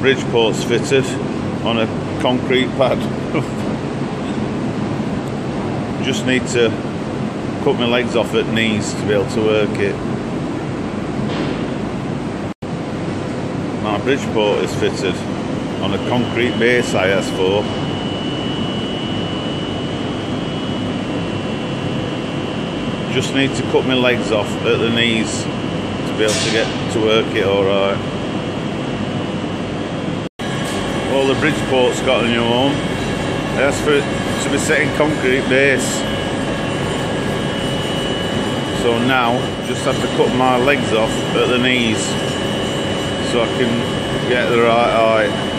Bridgeport's fitted on a concrete pad. Just need to cut my legs off at knees to be able to work it. My Bridgeport is fitted on a concrete base IS4. Just need to cut my legs off at the knees to be able to get to work it alright. All the Bridgeport's got a new home. I asked for it to be set in concrete base. So now, just have to cut my legs off at the knees so I can get the right height.